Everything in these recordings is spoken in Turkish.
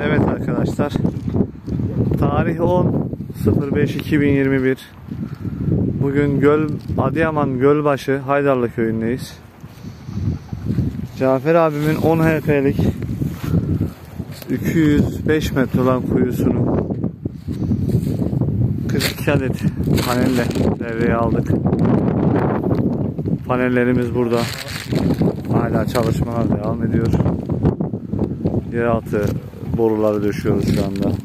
Evet arkadaşlar. Tarih 10 05 2021. Bugün Göl Adıyaman Gölbaşı Haydarlı köyündeyiz. Cafer abimin 10 HP'lik 205 metre olan kuyusunu 42 adet panelle devreye aldık. Panellerimiz burada. Hala çalışmalar devam ediyor. Yeraltı boruları döşüyoruz şu anda.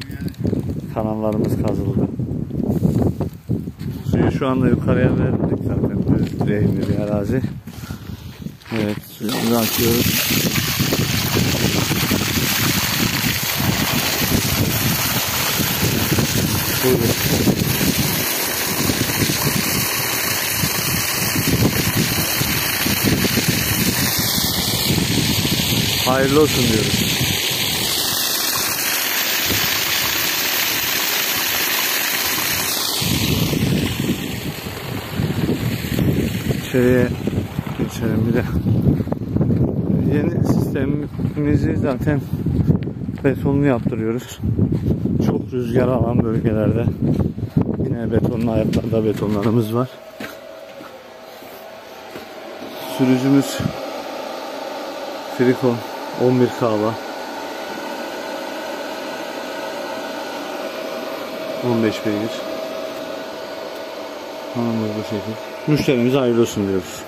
Kanallarımız kazıldı. Suyu şu anda yukarıya verdik zaten. Düz bir arazi. Evet suyumuzu açıyoruz. Buyurun. Hayırlı olsun diyoruz. İçeriye geçelim bir de. Yeni sistemimizi zaten betonlu yaptırıyoruz. Çok rüzgar alan bölgelerde yine betonlu ayaklarda betonlarımız var. Sürücümüz Frikon 11 kahva 15 beygir. Tamamdır bu şekil. Müşterimize hayırlı olsun diyoruz.